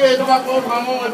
aquí, toma por mamón,